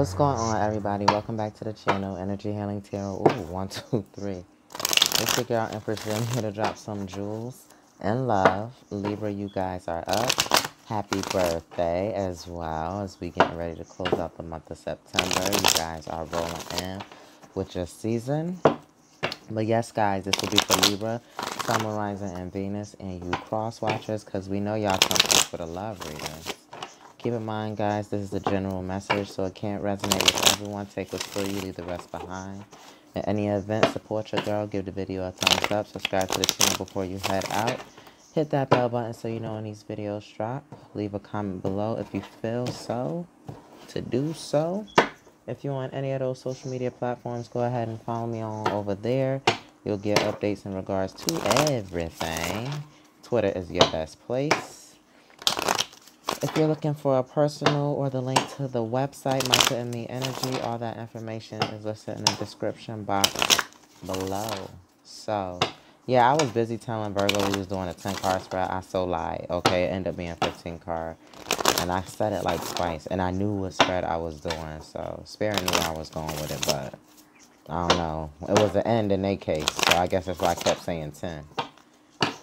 What's going on, everybody? Welcome back to the channel, Energy Healing Tarot. Ooh, one, two, three. Let's figure out Empress Gem here to drop some jewels and love. Libra, you guys are up. Happy birthday as well as we getting ready to close out the month of September. You guys are rolling in with your season. But yes, guys, this will be for Libra, Sun, Rising, and Venus, and you cross watchers, because we know y'all come for the love readings. Keep in mind, guys, this is a general message, so it can't resonate with everyone. Take what's for you, leave the rest behind. In any event, support your girl. Give the video a thumbs up. Subscribe to the channel before you head out. Hit that bell button so you know when these videos drop. Leave a comment below if you feel so to do so. If you're on any of those social media platforms, go ahead and follow me on over there. You'll get updates in regards to everything. Twitter is your best place. If you're looking for a personal or the link to the website, Micah and Me Energy, all that information is listed in the description box below. So, yeah, I was busy telling Virgo we was doing a 10 card spread. I so lied. Okay, it ended up being 15 card. And I said it like twice. And I knew what spread I was doing. So, Spirit knew I was going with it. But, I don't know. It was the end in their case. So, I guess that's why I kept saying 10.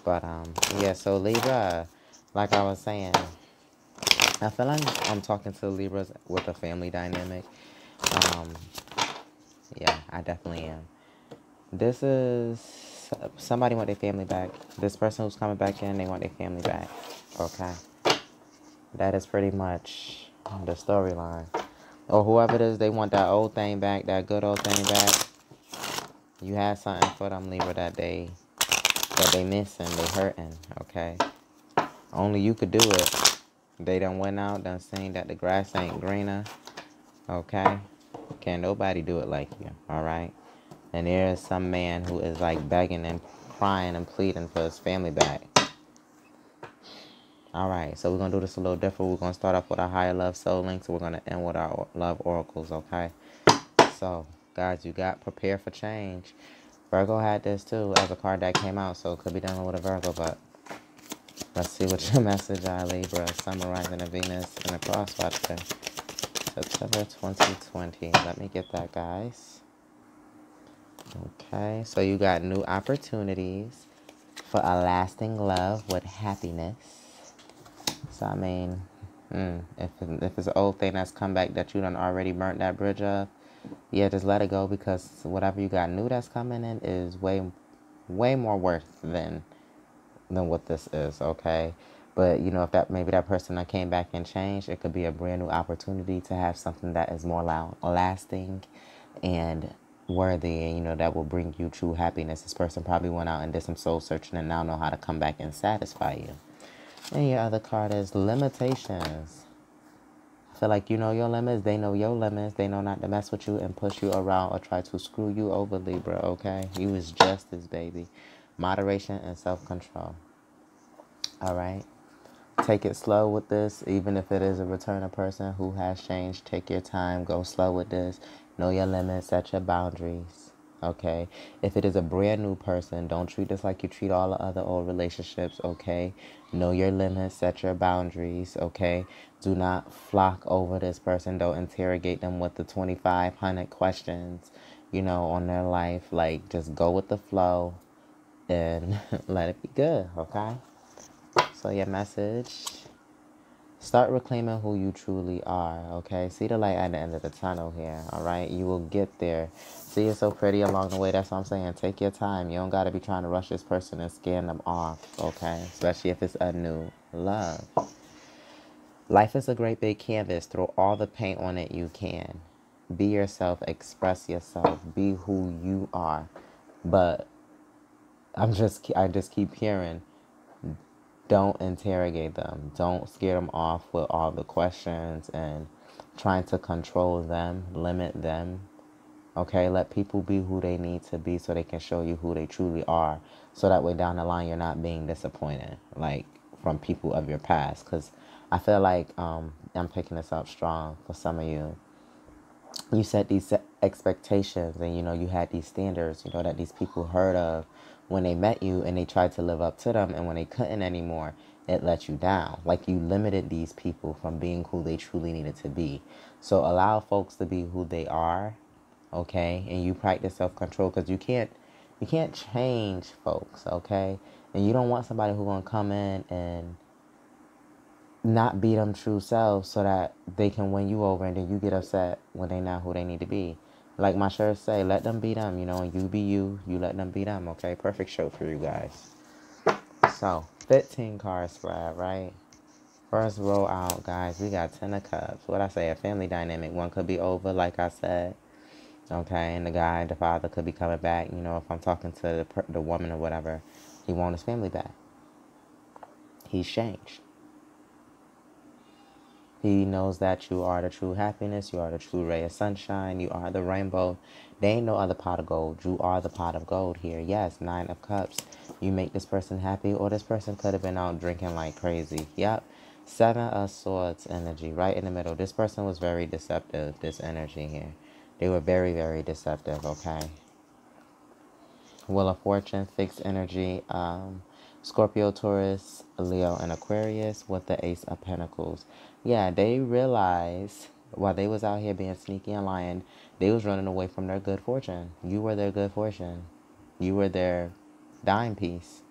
But, um, yeah, so Libra, like I was saying, I feel like I'm talking to Libras with a family dynamic. Um, yeah, I definitely am. This is somebody want their family back. This person who's coming back in, they want their family back. Okay. That is pretty much the storyline. Or whoever it is, they want that old thing back, that good old thing back. You had something for them, Libra, that they that they missing, they hurting, okay? Only you could do it. They done went out, done seen that the grass ain't greener. Okay? Can't nobody do it like you. Alright? And there is some man who is like begging and crying and pleading for his family back. Alright, so we're to do this a little different. We're going to start off with our higher love soul links. We're going to end with our love oracles, okay? So, guys, you got prepare for change. Virgo had this too as a card that came out, so it could be done with a Virgo, but Let's see what your message are, Libra. Summarizing a Venus and a crosswatcher. September 2020. Let me get that, guys. Okay, so you got new opportunities for a lasting love with happiness. So, I mean, mm, if, if it's an old thing that's come back that you done already burnt that bridge up, yeah, just let it go because whatever you got new that's coming in is way, way more worth than than what this is, okay? But you know, if that maybe that person that came back and changed, it could be a brand new opportunity to have something that is more lasting and worthy, and you know that will bring you true happiness. This person probably went out and did some soul searching and now know how to come back and satisfy you. And your other card is limitations. I feel like you know your limits, they know your limits, they know not to mess with you and push you around or try to screw you over, Libra, okay? You is justice, baby moderation and self-control. All right. Take it slow with this, even if it is a returner person who has changed. Take your time. Go slow with this. Know your limits. Set your boundaries. Okay. If it is a brand new person, don't treat this like you treat all the other old relationships. Okay. Know your limits. Set your boundaries. Okay. Do not flock over this person. Don't interrogate them with the 2,500 questions, you know, on their life. Like, just go with the flow and let it be good, okay? So your message, start reclaiming who you truly are, okay? See the light at the end of the tunnel here, all right? You will get there. See it so pretty along the way. That's what I'm saying. Take your time. You don't got to be trying to rush this person and scan them off, okay? Especially if it's a new love. Life is a great big canvas. Throw all the paint on it you can. Be yourself. Express yourself. Be who you are. But I'm just I just keep hearing don't interrogate them. Don't scare them off with all the questions and trying to control them, limit them. Okay, let people be who they need to be so they can show you who they truly are. So that way down the line you're not being disappointed like from people of your past cuz I feel like um I'm picking this up strong for some of you. You set these expectations and you know you had these standards, you know that these people heard of when they met you and they tried to live up to them and when they couldn't anymore it let you down. Like you limited these people from being who they truly needed to be. So allow folks to be who they are, okay? And you practice self-control because you can't you can't change folks, okay? And you don't want somebody who's gonna come in and not be them true selves so that they can win you over and then you get upset when they not who they need to be. Like my shirts say, let them be them, you know, and you be you, you let them be them, okay? Perfect show for you guys. So, 15 card spread, right? First roll out, guys, we got 10 of cups. What I say, a family dynamic. One could be over, like I said. Okay, and the guy, the father could be coming back. You know, if I'm talking to the, the woman or whatever, he want his family back. He's changed. He knows that you are the true happiness. You are the true ray of sunshine. You are the rainbow. There ain't no other pot of gold. You are the pot of gold here. Yes, nine of cups. You make this person happy, or this person could have been out drinking like crazy. Yep. Seven of Swords energy, right in the middle. This person was very deceptive, this energy here. They were very, very deceptive, okay? Wheel of Fortune, fixed energy, um, Scorpio, Taurus, Leo, and Aquarius with the Ace of Pentacles. Yeah, they realized while they was out here being sneaky and lying, they was running away from their good fortune. You were their good fortune. You were their dime piece.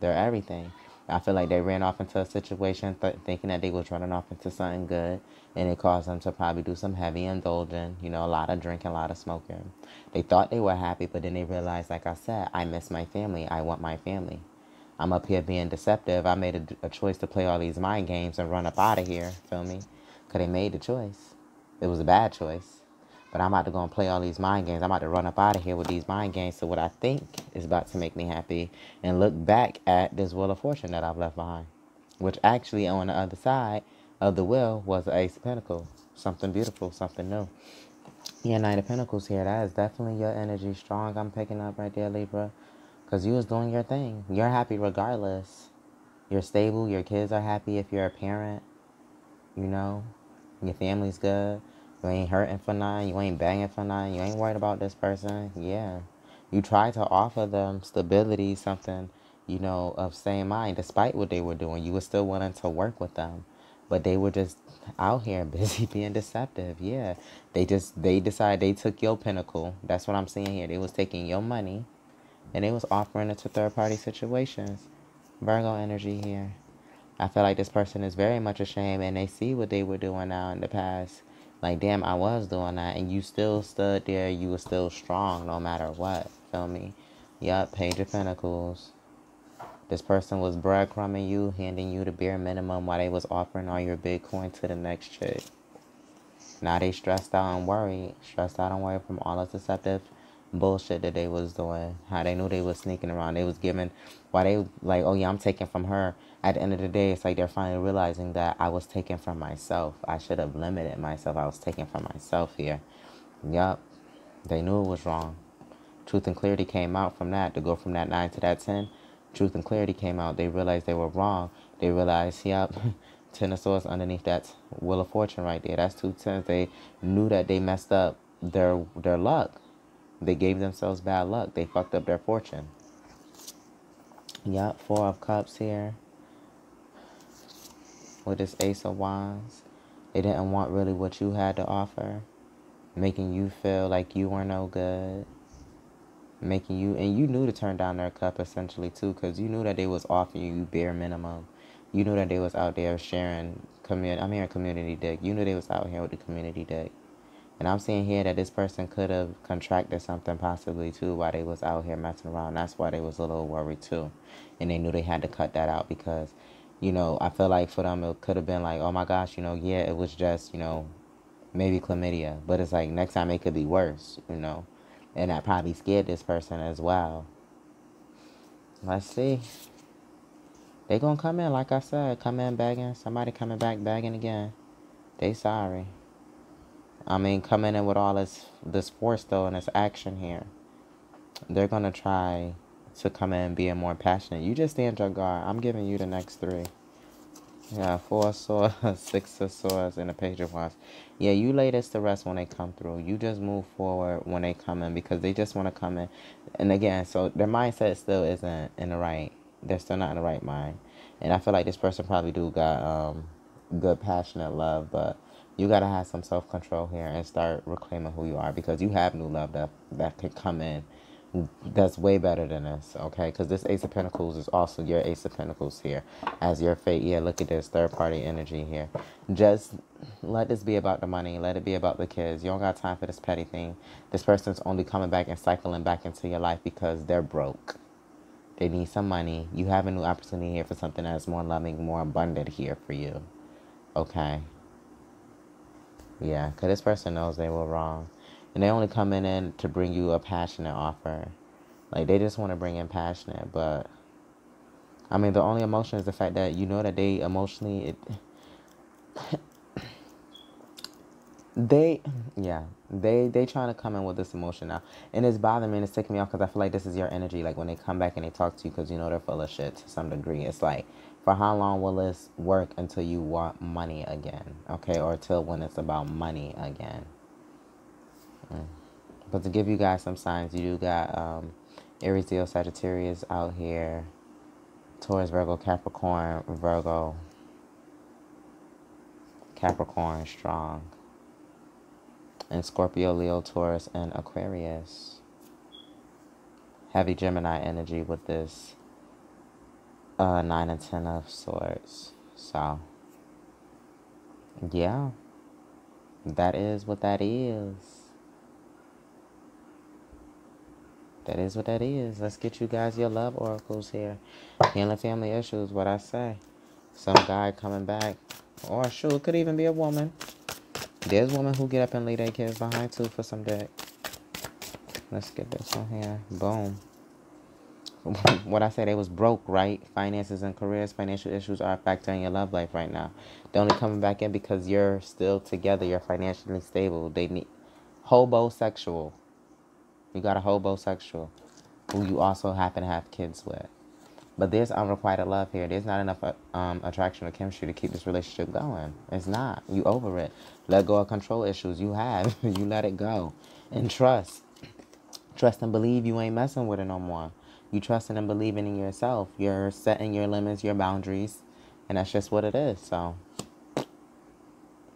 Their everything. I feel like they ran off into a situation th- thinking that they was running off into something good, and it caused them to probably do some heavy indulging, you know, a lot of drinking, a lot of smoking. They thought they were happy, but then they realized, like I said, I miss my family. I want my family. I'm up here being deceptive. I made a, a choice to play all these mind games and run up out of here. Feel me? Because they made the choice. It was a bad choice. But I'm about to go and play all these mind games. I'm about to run up out of here with these mind games to what I think is about to make me happy and look back at this wheel of fortune that I've left behind. Which actually on the other side of the wheel was the Ace of Pentacles. Something beautiful, something new. Yeah, Knight of Pentacles here. That is definitely your energy strong. I'm picking up right there, Libra. Because you was doing your thing. You're happy regardless. You're stable. Your kids are happy if you're a parent. You know, your family's good. You ain't hurting for nothing. You ain't banging for nothing. You ain't worried about this person. Yeah. You try to offer them stability, something, you know, of same mind, despite what they were doing. You were still willing to work with them. But they were just out here busy being deceptive. Yeah. They just, they decided they took your pinnacle. That's what I'm seeing here. They was taking your money and they was offering it to third party situations. Virgo energy here. I feel like this person is very much ashamed and they see what they were doing now in the past like, damn, I was doing that, and you still stood there. You were still strong no matter what. Feel me? Yup, Page of Pentacles. This person was breadcrumbing you, handing you the bare minimum while they was offering all your Bitcoin to the next chick. Now they stressed out and worried. Stressed out and worried from all the deceptive bullshit that they was doing. How they knew they was sneaking around. They was giving, why they like, oh yeah, I'm taking from her at the end of the day, it's like they're finally realizing that I was taken from myself. I should have limited myself. I was taken from myself here. Yup. They knew it was wrong. Truth and clarity came out from that. To go from that 9 to that 10, truth and clarity came out. They realized they were wrong. They realized, yep, 10 of swords underneath that wheel of fortune right there. That's two tens. They knew that they messed up their their luck. They gave themselves bad luck. They fucked up their fortune. Yup, four of cups here with this Ace of Wands. They didn't want really what you had to offer, making you feel like you were no good, making you, and you knew to turn down their cup essentially too, because you knew that they was offering you bare minimum. You knew that they was out there sharing community. I'm hearing community dick. You knew they was out here with the community dick. And I'm seeing here that this person could have contracted something possibly too while they was out here messing around. That's why they was a little worried too. And they knew they had to cut that out because you know, I feel like for them it could have been like, oh my gosh, you know, yeah, it was just, you know, maybe chlamydia. But it's like next time it could be worse, you know. And that probably scared this person as well. Let's see. They gonna come in, like I said, come in begging. Somebody coming back begging again. They sorry. I mean, coming in with all this this force though and this action here. They're gonna try to come in being more passionate. You just stand your guard. I'm giving you the next three. Yeah, four swords, six of swords, and a page of wands. Yeah, you lay this to rest when they come through. You just move forward when they come in because they just want to come in. And again, so their mindset still isn't in the right. They're still not in the right mind. And I feel like this person probably do got um, good, passionate love, but you got to have some self control here and start reclaiming who you are because you have new love that, that can come in that's way better than this, okay? Because this Ace of Pentacles is also your Ace of Pentacles here as your fate. Yeah, look at this third party energy here. Just let this be about the money. Let it be about the kids. You don't got time for this petty thing. This person's only coming back and cycling back into your life because they're broke. They need some money. You have a new opportunity here for something that's more loving, more abundant here for you. Okay? Yeah, because this person knows they were wrong. And they only come in to bring you a passionate offer. Like they just want to bring in passionate, but I mean the only emotion is the fact that you know that they emotionally it they yeah they they trying to come in with this emotion now. And it's bothering me and it's taking me off because i feel like this is your energy like when they come back and they talk to you because you know they're full of shit to some degree. It's like for how long will this work until you want money again okay or till when it's about money again but to give you guys some signs, you do got um, Aries, Leo, Sagittarius out here. Taurus, Virgo, Capricorn, Virgo. Capricorn, strong. And Scorpio, Leo, Taurus, and Aquarius. Heavy Gemini energy with this uh, 9 and 10 of swords. So, yeah. That is what that is. that is what that is. Let's get you guys your love oracles here. Healing family issues, what I say. Some guy coming back. Or sure, could even be a woman. There's women who get up and leave their kids behind too for some dick. Let's get this one here. Boom. what I said, they was broke, right? Finances and careers, financial issues are a factor in your love life right now. They're only coming back in because you're still together. You're financially stable. They need hobosexual. You got a hobosexual who you also happen to have kids with. But there's unrequited love here. There's not enough uh, um, attraction or chemistry to keep this relationship going. It's not. You over it. Let go of control issues you have. you let it go. And trust. Trust and believe you ain't messing with it no more. You trusting and believing in yourself. You're setting your limits, your boundaries. And that's just what it is. So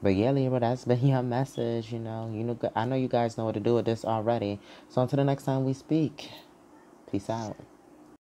but yeah, Libra, that's been your message. You know, you know, I know you guys know what to do with this already. So until the next time we speak, peace out.